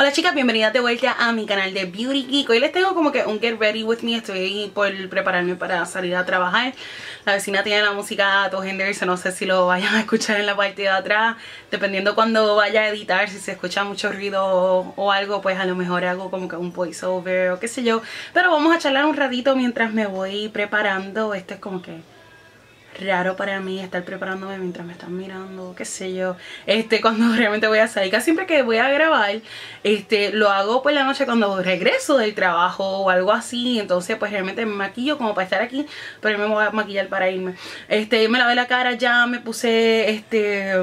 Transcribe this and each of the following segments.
Hola chicas, bienvenidas de vuelta a mi canal de Beauty Geek. Hoy les tengo como que un get ready with me. Estoy por prepararme para salir a trabajar. La vecina tiene la música a todo so No sé si lo vayan a escuchar en la parte de atrás. Dependiendo cuando vaya a editar Si se escucha mucho ruido o, algo Pues a lo mejor hago como que un voiceover o qué sé yo. Pero vamos a charlar un ratito mientras me voy preparando. Este es como que raro para mí estar preparándome mientras me están mirando, qué sé yo, este, cuando realmente voy a salir, casi siempre que voy a grabar, este, lo hago por la noche cuando regreso del trabajo o algo así, entonces pues realmente me maquillo como para estar aquí, pero me voy a maquillar para irme, este, me lavé la cara ya, me puse, este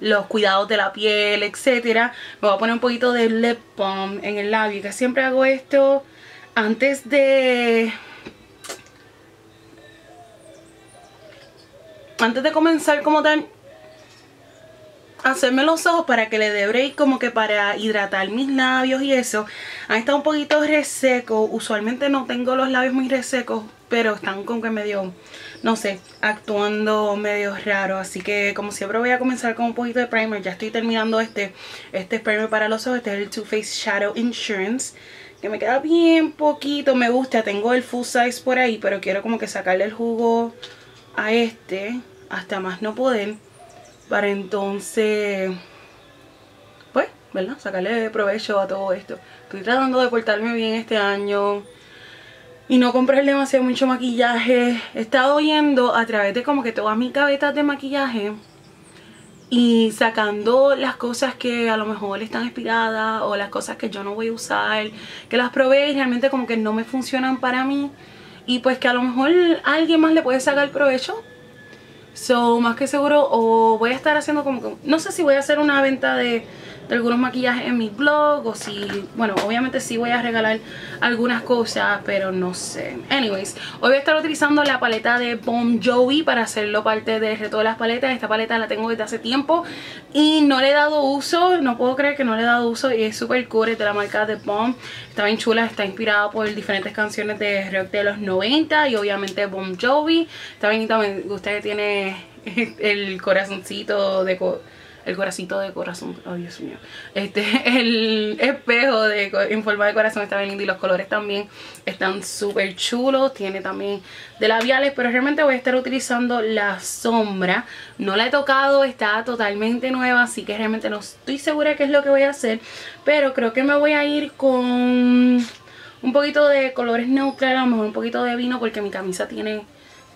los cuidados de la piel, etcétera. Me voy a poner un poquito de lip balm en el labio, que siempre hago esto antes de antes de comenzar como tal hacerme los ojos para que le dé break como que para hidratar mis labios y eso. Han estado un poquito resecos usualmente no tengo los labios muy resecos pero están como que medio no sé, actuando medio raro. Así que como siempre voy a comenzar con un poquito de primer. Ya estoy terminando este este primer para los ojos, este es el Too Faced Shadow Insurance que me queda bien poquito, me gusta, tengo el full size por ahí pero quiero como que sacarle el jugo a este hasta más no poder para entonces pues, ¿verdad? Sacarle provecho a todo esto. Estoy tratando de portarme bien este año y no comprar demasiado mucho maquillaje. He estado yendo a través de como que todas mis gavetas de maquillaje y sacando las cosas que a lo mejor están expiradas o las cosas que yo no voy a usar, que las probé y realmente como que no me funcionan para mí y pues que a lo mejor alguien más le puede sacar provecho So, más que seguro, o voy a estar haciendo como que, no sé si voy a hacer una venta de, de algunos maquillajes en mi blog o si, bueno, obviamente sí voy a regalar algunas cosas, pero no sé. Anyways, hoy voy a estar utilizando la paleta de Bon Jovi para hacerlo parte del reto de las paletas. Esta paleta la tengo desde hace tiempo y no le he dado uso, no puedo creer que no le he dado uso y es súper cool, es de la marca de Bon. Está bien chula, está inspirada por diferentes canciones de rock de los 90 y obviamente Bon Jovi. Está bien, gusta que tiene el corazoncito de el coracito de corazón, oh Dios mío, este, el espejo de, en forma de corazón está bien lindo y los colores también están súper chulos, tiene también de labiales, pero realmente voy a estar utilizando la sombra, no la he tocado, está totalmente nueva, así que realmente no estoy segura qué es lo que voy a hacer, pero creo que me voy a ir con un poquito de colores neutrales, a lo mejor un poquito de vino porque mi camisa tiene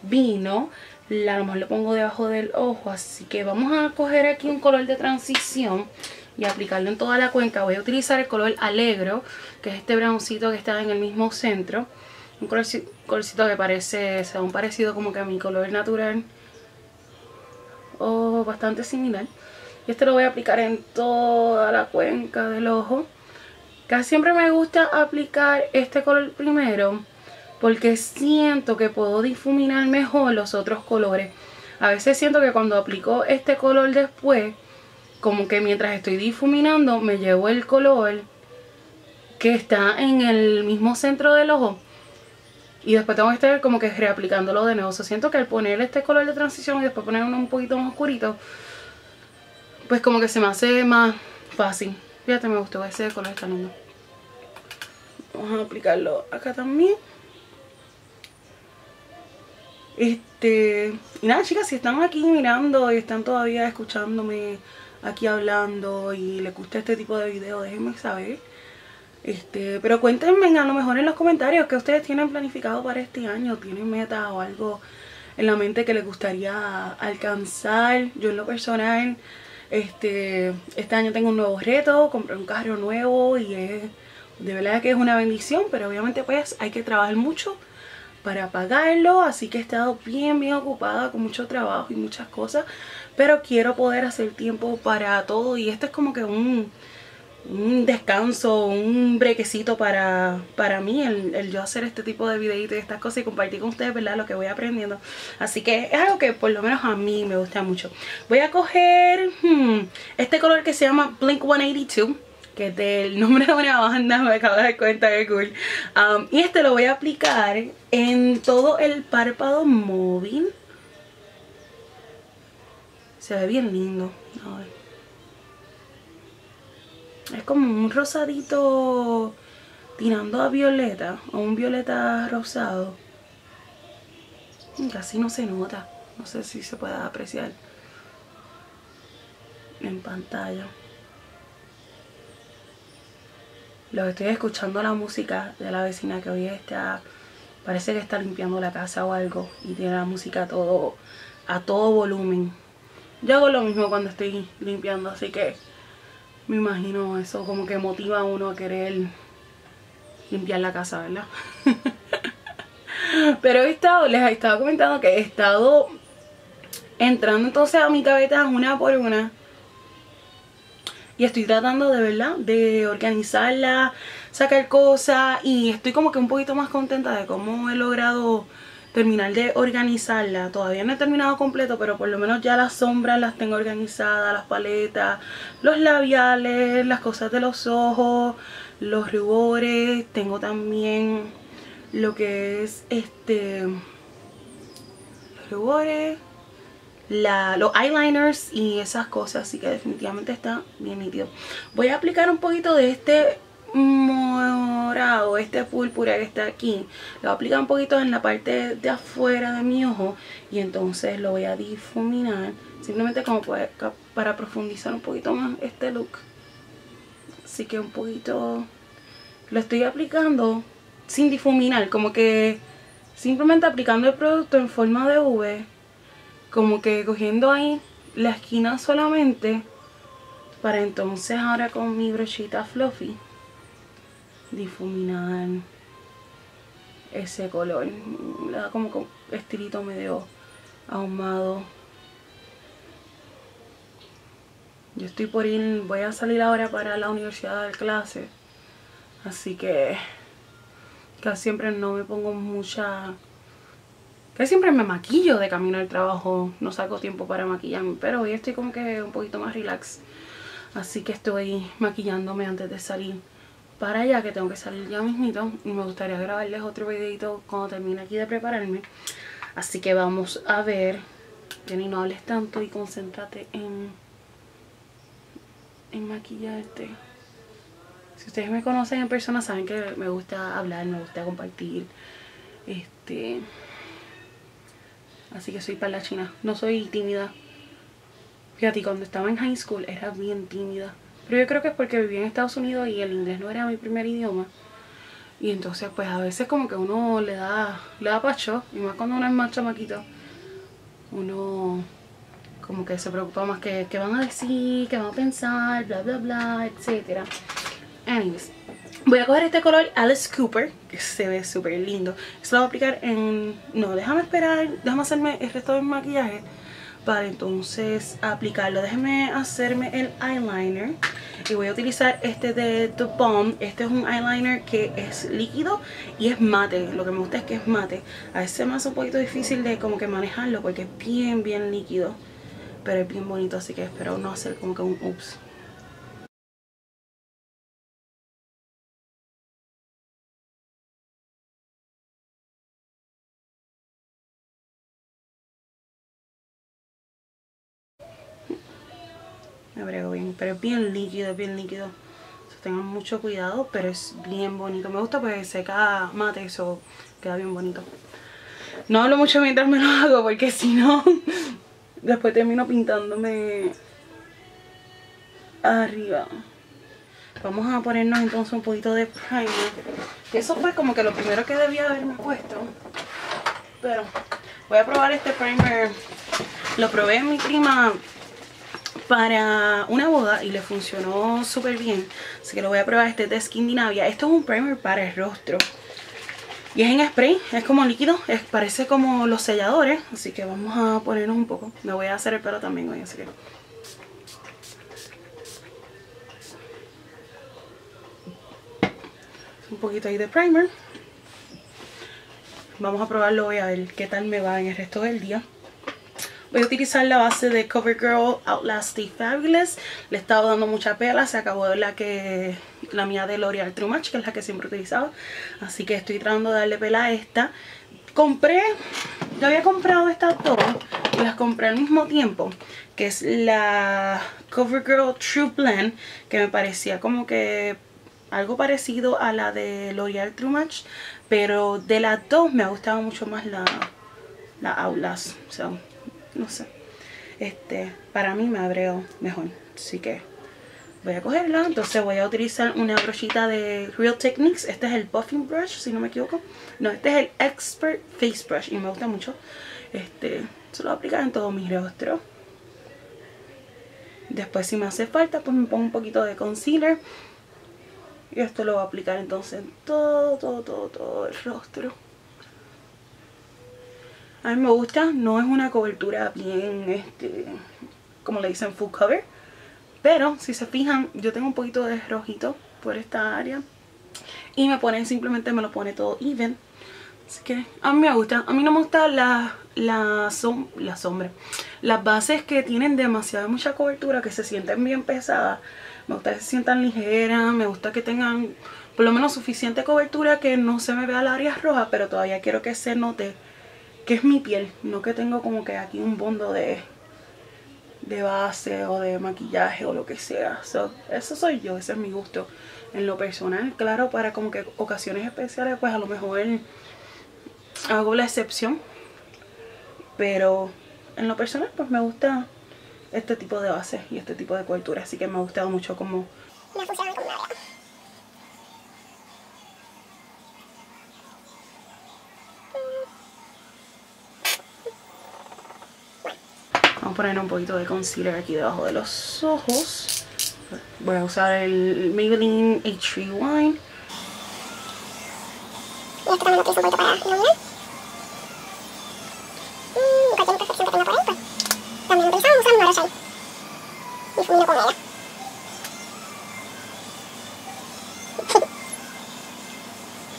vino la, a lo mejor lo pongo debajo del ojo así que vamos a coger aquí un color de transición y aplicarlo en toda la cuenca. Voy a utilizar el color alegro que es este browncito que está en el mismo centro. Un colorcito, que parece sea un parecido como que a mi color natural. O bastante similar. Y este lo voy a aplicar en toda la cuenca del ojo. Casi siempre me gusta aplicar este color primero porque siento que puedo difuminar mejor los otros colores. A veces siento que cuando aplico este color después, como que mientras estoy difuminando me llevo el color que está en el mismo centro del ojo y después tengo que estar como que reaplicándolo de nuevo. O siento que al poner este color de transición y después poner uno un poquito más oscurito, pues como que se me hace más fácil. Fíjate, me gustó ese color, está lindo. Vamos a aplicarlo acá también. Este, y nada chicas, si están aquí mirando y están todavía escuchándome aquí hablando y les gusta este tipo de video, déjenme saber. Este, pero cuéntenme a lo mejor en los comentarios que ustedes tienen planificado para este año, tienen meta o algo en la mente que les gustaría alcanzar. Yo en lo personal, este, este año tengo un nuevo reto, compré un carro nuevo y es, de verdad que es una bendición, pero obviamente pues hay que trabajar mucho para pagarlo, así que he estado bien bien ocupada con mucho trabajo y muchas cosas, pero quiero poder hacer tiempo para todo y este es como que un, un descanso, un brequecito para, para mí, el, yo hacer este tipo de videitos y estas cosas y compartir con ustedes, ¿verdad? Lo que voy aprendiendo. Así que es algo que por lo menos a mí me gusta mucho. Voy a coger hmm, este color que se llama Blink 182 que es del nombre de una banda, me acabo de dar cuenta que cool. Um, y este lo voy a aplicar en todo el párpado móvil. Se ve bien lindo. Es como un rosadito tirando a violeta, o un violeta rosado. Casi no se nota, no sé si se puede apreciar en pantalla. Lo estoy escuchando la música de la vecina que hoy está, parece que está limpiando la casa o algo y tiene la música todo, a todo volumen. Yo hago lo mismo cuando estoy limpiando, así que me imagino eso como que motiva a uno a querer limpiar la casa, ¿verdad? Pero he estado, les he estado comentando que he estado entrando entonces a mi cabeza una por una y estoy tratando de verdad de organizarla, sacar cosas y estoy como que un poquito más contenta de cómo he logrado terminar de organizarla. Todavía no he terminado completo, pero por lo menos ya las sombras las tengo organizadas, las paletas, los labiales, las cosas de los ojos, los rubores, tengo también lo que es este los rubores los eyeliners y esas cosas. Así que definitivamente está bien nítido. Voy a aplicar un poquito de este morado, este púrpura que está aquí. Lo voy a aplicar un poquito en la parte de afuera de mi ojo. Y entonces lo voy a difuminar. Simplemente como para profundizar un poquito más este look. Así que un poquito... Lo estoy aplicando sin difuminar. Como que simplemente aplicando el producto en forma de V como que cogiendo ahí la esquina solamente para entonces ahora con mi brochita fluffy difuminar ese color. Le da como estilito medio ahumado. Yo estoy por ir voy a salir ahora para la universidad de clase así que casi siempre no me pongo mucha que siempre me maquillo de camino al trabajo, no saco tiempo para maquillarme, pero hoy estoy como que un poquito más relax. Así que estoy maquillándome antes de salir para allá, que tengo que salir ya mismito. Y me gustaría grabarles otro videito cuando termine aquí de prepararme. Así que vamos a ver. Jenny, no hables tanto y concéntrate en, en maquillarte. Si ustedes me conocen en persona saben que me gusta hablar, me gusta compartir. Este Así que soy para la china. No soy tímida. Fíjate, cuando estaba en high school era bien tímida. Pero yo creo que es porque vivía en Estados Unidos y el inglés no era mi primer idioma. Y entonces pues a veces como que uno le da, le da pacho. Y más cuando uno es más chamaquito. Uno como que se preocupa más que qué van a decir, qué van a pensar, bla bla bla, etcétera. Anyways, Voy a coger este color Alice Cooper, que se ve súper lindo. Esto lo voy a aplicar en... No, déjame esperar, déjame hacerme el resto del maquillaje para entonces aplicarlo. Déjeme hacerme el eyeliner y voy a utilizar este de The Balm. Este es un eyeliner que es líquido y es mate. Lo que me gusta es que es mate. A veces me hace un poquito difícil de como que manejarlo porque es bien, bien líquido. Pero es bien bonito, así que espero no hacer como que un ups. Pero es bien líquido, es bien líquido. tengan mucho cuidado, pero es bien bonito. Me gusta porque seca mate, eso queda bien bonito. No hablo mucho mientras me lo hago porque si no, después termino pintándome arriba. Vamos a ponernos entonces un poquito de primer. Eso fue como que lo primero que debía haberme puesto. Pero voy a probar este primer. Lo probé en mi prima para una boda y le funcionó súper bien. Así que lo voy a probar este de Skindinavia. Esto es un primer para el rostro. Y es en spray, es como líquido, es, parece como los selladores. Así que vamos a ponernos un poco. Me voy a hacer el pelo también hoy, así que... Un poquito ahí de primer. Vamos a probarlo hoy a ver qué tal me va en el resto del día. Voy a utilizar la base de CoverGirl Outlast Fabulous. Le he estado dando mucha pela. Se acabó la que la mía de L'Oreal True Match, que es la que siempre he utilizado. Así que estoy tratando de darle pela a esta. Compré, yo había comprado estas dos y las compré al mismo tiempo. que es la CoverGirl True Blend, que me parecía como que algo parecido a la de L'Oreal True Match, pero de las dos me ha gustado mucho más la, la Outlast, no sé, este, para mí me abrió mejor, así que voy a cogerla, entonces voy a utilizar una brochita de Real Techniques, este es el Buffing Brush, si no me equivoco, no, este es el Expert Face Brush. Y me gusta mucho, este, se lo voy a aplicar en todo mi rostro, después si me hace falta pues me pongo un poquito de concealer, y esto lo voy a aplicar entonces en todo, todo, todo, todo el rostro. A mí me gusta, no es una cobertura bien, este, como le dicen, full cover. Pero, si se fijan, yo tengo un poquito de rojito por esta área. Y me ponen, simplemente me lo pone todo even. Así que a mí me gusta. A mí no me gusta la, la, la sombra. Las bases que tienen demasiada mucha cobertura, que se sienten bien pesadas. Me gusta que se sientan ligeras, me gusta que tengan por lo menos suficiente cobertura que no se me vea la área roja, pero todavía quiero que se note que es mi piel, no que tengo como que aquí un bondo de, de base o de maquillaje o lo que sea. eso soy yo, ese es mi gusto. En lo personal, claro, para como que ocasiones especiales, pues a lo mejor hago la excepción. Pero en lo personal, pues me gusta este tipo de base y este tipo de cobertura. Así que me ha gustado mucho como... poner un poquito de concealer aquí debajo de los ojos. Voy a usar el Maybelline H3 Wine. Y este también lo utilizo un poquito para iluminar. Y cualquier imperfección que tenga por ahí, pues también lo utilizamos usando una Roshai. Difumino con ella.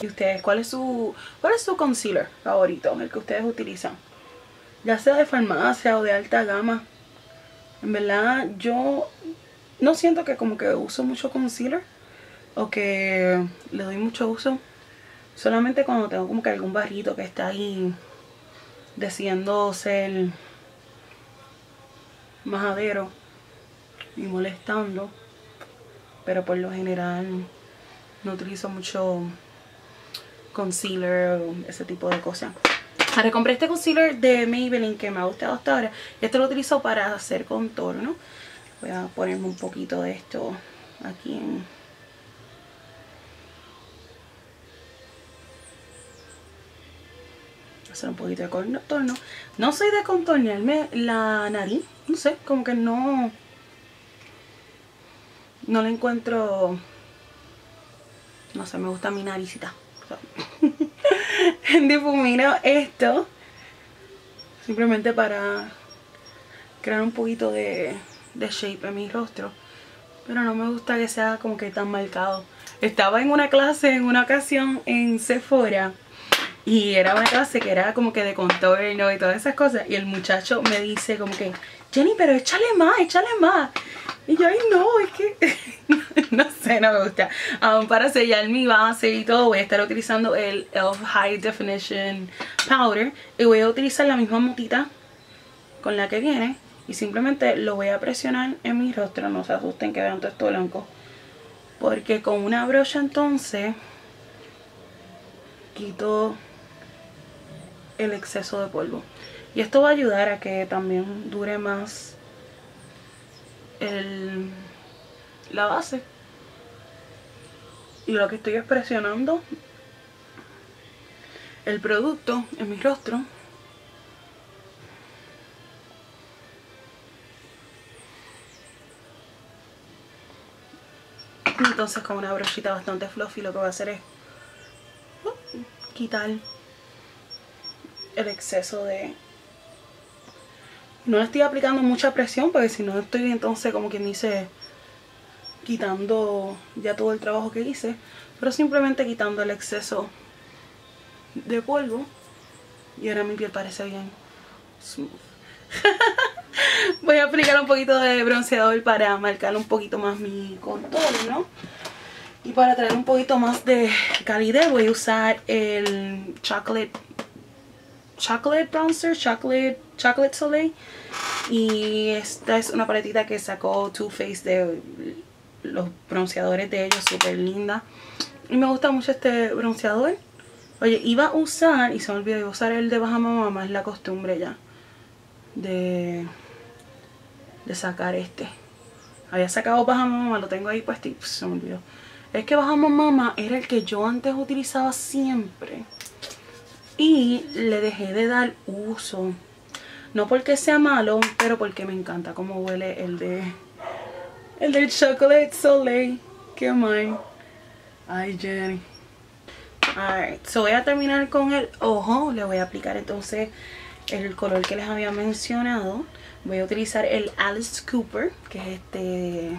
¿Y ustedes cuál es su cuál es su concealer favorito, el que ustedes utilizan? Ya sea de farmacia o de alta gama. En verdad yo no siento que como que uso mucho concealer o que le doy mucho uso. Solamente cuando tengo como que algún barrito que está ahí decidiendo ser majadero y molestando. Pero por lo general no utilizo mucho concealer o ese tipo de cosas. Ahora compré este concealer de Maybelline que me ha gustado hasta ahora. Este lo utilizo para hacer contorno. Voy a ponerme un poquito de esto aquí en... Hacer un poquito de contorno. No soy de contornearme la nariz. No sé, como que no... No le encuentro... No sé, me gusta mi naricita. difumino esto simplemente para crear un poquito de, de shape en mi rostro. Pero no me gusta que sea como que tan marcado. Estaba en una clase en una ocasión en Sephora y era una clase que era como que de contorno y todas esas cosas y el muchacho me dice como que Jenny pero échale más, échale más y yo, ay no, es que no sé, no me gusta. Aún para sellar mi base y todo voy a estar utilizando el e.l.f. High Definition Powder. Y voy a utilizar la misma motita con la que viene. Y simplemente lo voy a presionar en mi rostro. No se asusten que vean todo esto blanco. Porque con una brocha entonces quito el exceso de polvo. Y esto va a ayudar a que también dure más el, la base. Y lo que estoy es presionando el producto en mi rostro entonces con una brochita bastante fluffy lo que voy a hacer es uh, quitar el exceso de no le estoy aplicando mucha presión porque si no estoy entonces como quien dice quitando ya todo el trabajo que hice. Pero simplemente quitando el exceso de polvo. Y ahora mi piel parece bien smooth. Voy a aplicar un poquito de bronceador para marcar un poquito más mi contorno. Y para traer un poquito más de calidad voy a usar el Chocolate Chocolate Bronzer, Chocolate, Chocolate Soleil Y esta es una paletita que sacó Too Faced de los bronceadores de ellos, súper linda. Y me gusta mucho este bronceador. Oye, iba a usar, y se me olvidó, iba a usar el de Bahama Mama, es la costumbre ya. De, de sacar este. Había sacado Bahama Mama, lo tengo ahí puesto y se me olvidó. Es que Bahama Mama era el que yo antes utilizaba siempre. Y le dejé de dar uso. No porque sea malo, pero porque me encanta cómo huele el de... El del Chocolate Soleil. Qué mal. Ay, Jenny. Alright, so voy a terminar con el ojo. Le voy a aplicar entonces el color que les había mencionado. Voy a utilizar el Alice Cooper, que es este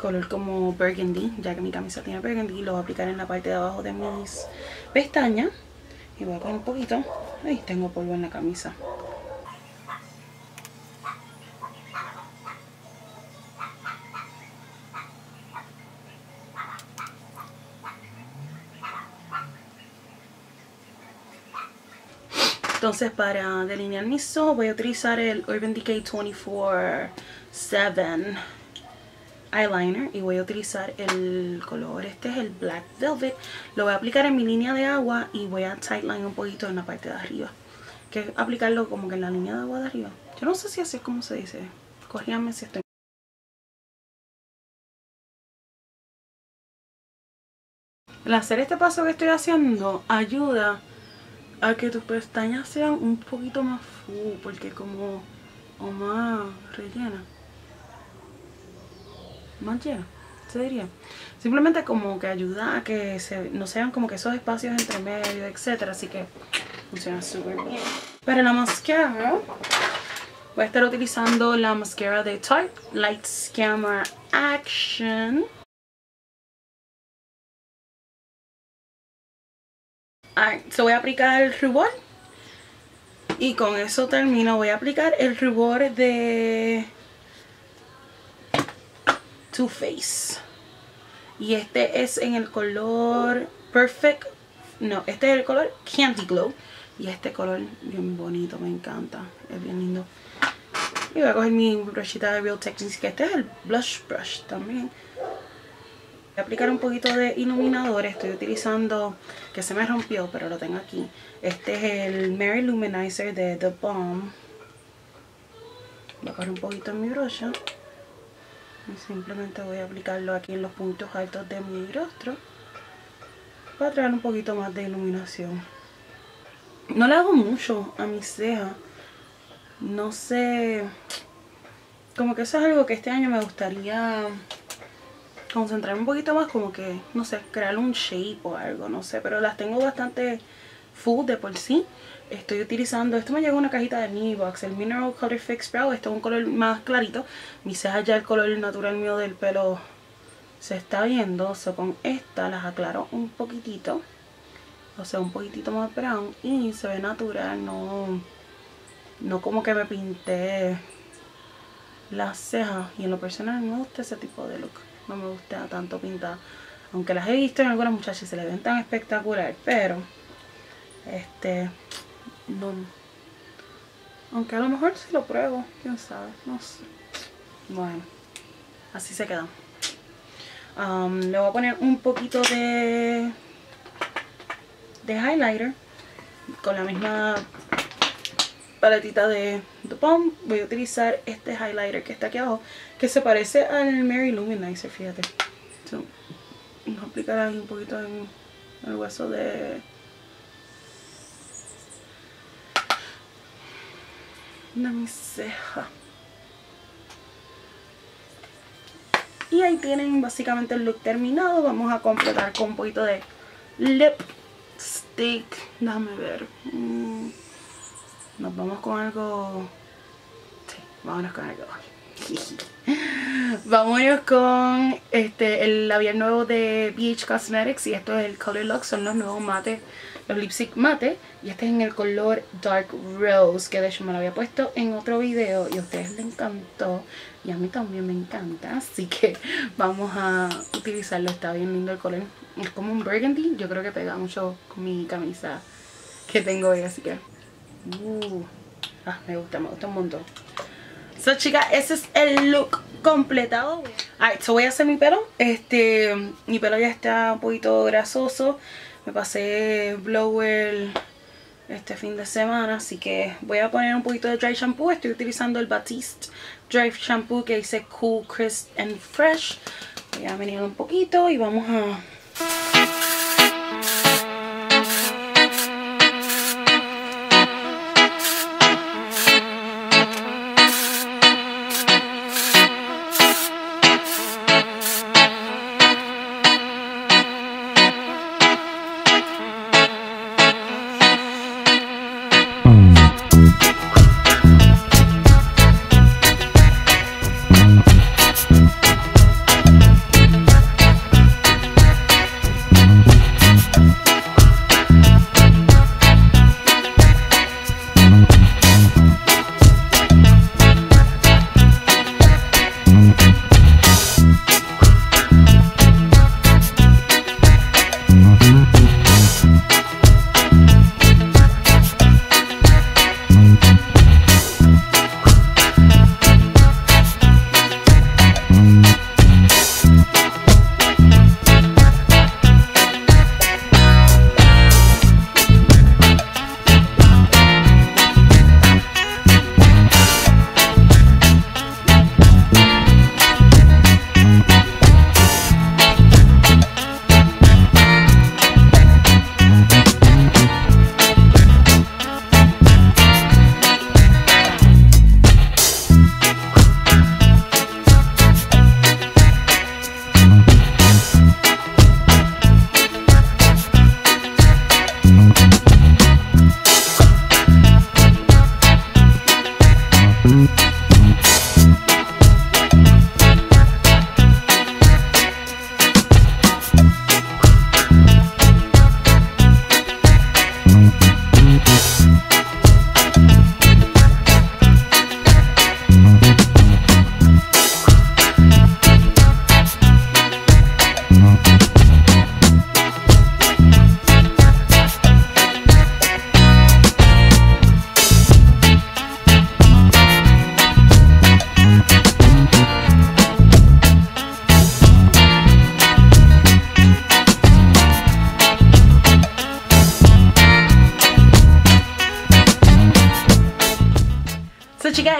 color como burgundy, ya que mi camisa tiene burgundy. Lo voy a aplicar en la parte de abajo de mis pestañas. Y voy a poner un poquito. Ay, tengo polvo en la camisa. Entonces para delinear mis ojos voy a utilizar el Urban Decay 24-7 eyeliner y voy a utilizar el color, este es el Black Velvet. Lo voy a aplicar en mi línea de agua y voy a tightline un poquito en la parte de arriba. Que aplicarlo como que en la línea de agua de arriba. Yo no sé si así es como se dice. Corríganme si estoy... El hacer este paso que estoy haciendo ayuda a que tus pestañas sean un poquito más full, porque como o más rellena llena se diría simplemente como que ayuda a que se, no sean como que esos espacios entre medio etcétera así que funciona súper bien para la mascara voy a estar utilizando la mascara de Tarte Light Camera Action se voy a aplicar el rubor. Y con eso termino. Voy a aplicar el rubor de Too Faced. Y este es en el color Perfect. No, este es el color Candy Glow. Y este color bien bonito, me encanta. Es bien lindo. Y voy a coger mi brushita de Real Techniques, que este es el blush brush también. Voy a aplicar un poquito de iluminador, estoy utilizando, que se me rompió, pero lo tengo aquí. Este es el Mary Luminizer de The Balm. Voy a coger un poquito en mi brocha. Simplemente voy a aplicarlo aquí en los puntos altos de mi rostro. Para traer un poquito más de iluminación. No le hago mucho a mis cejas. No sé... Como que eso es algo que este año me gustaría concentrarme un poquito más como que, no sé, crear un shape o algo, no sé, pero las tengo bastante full de por sí. Estoy utilizando, esto me llegó una cajita de Mi Box, el Mineral Color Fix Brow, este es un color más clarito. Mis cejas ya el color natural mío del pelo se está viendo, o sea, con esta las aclaro un poquitito. O sea, un poquitito más brown y se ve natural, no, no como que me pinté las cejas. Y en lo personal me gusta ese tipo de look no me gusta tanto pintar. Aunque las he visto en algunas muchachas y se le ven tan espectacular, pero este no. Aunque a lo mejor si lo pruebo, quién sabe, no sé. Bueno, así se queda. Um, le voy a poner un poquito de de highlighter con la misma paletita de The Balm voy a utilizar este highlighter que está aquí abajo que se parece al Mary Luminizer, fíjate vamos a aplicar ahí un poquito en el hueso de de mi ceja y ahí tienen básicamente el look terminado. Vamos a completar con un poquito de lipstick. Déjame ver. Mm. Nos vamos con algo... Sí, vámonos con algo. Vámonos con este el labial nuevo de BH Cosmetics. Y esto es el Color Lock, son los nuevos mate, los lipstick mate y este es en el color Dark Rose que de hecho me lo había puesto en otro video y a ustedes les encantó y a mí también me encanta así que vamos a utilizarlo, está bien lindo el color, es como un burgundy, yo creo que pega mucho con mi camisa que tengo hoy así que Uh, Ah, me gusta, me gusta un montón. So, chicas, ese es el look completado. Alright, so voy a hacer mi pelo. Este, mi pelo ya está un poquito grasoso. Me pasé blower este fin de semana, así que voy a poner un poquito de dry shampoo. Estoy utilizando el Batiste Dry Shampoo que dice Cool, Crisp and Fresh. Voy a venir un poquito y vamos a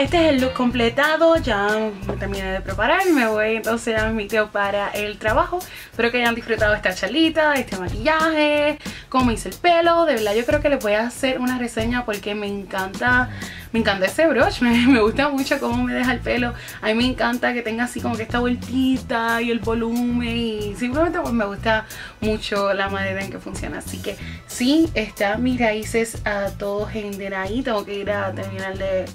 este es el look completado. Ya me terminé de preparar. Me voy entonces a mi tío para el trabajo. Espero que hayan disfrutado esta charlita, este maquillaje, cómo hice el pelo. De verdad yo creo que les voy a hacer una reseña porque me encanta me encanta ese brush, me, gusta mucho cómo me deja el pelo. A mí me encanta que tenga así como que esta vueltita y el volumen y simplemente pues me gusta mucho la manera en que funciona. Así que sí, está mis raíces a todos en ahí. Tengo que ir a terminar de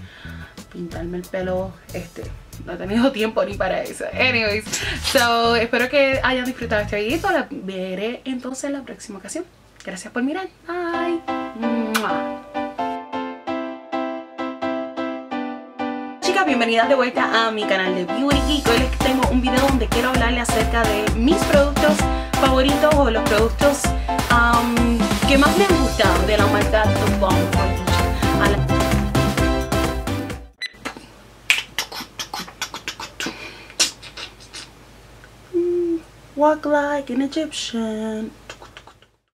pintarme el pelo este no he tenido tiempo ni para eso. Anyways so espero que hayan disfrutado este video la veré entonces en la próxima ocasión. Gracias por mirar. Bye. Chicas bienvenidas de vuelta a mi canal de Beauty Geek hoy les tengo un video donde quiero hablarle acerca de mis productos favoritos o los productos um, que más me han gustado de la marca The Walk like an Egyptian.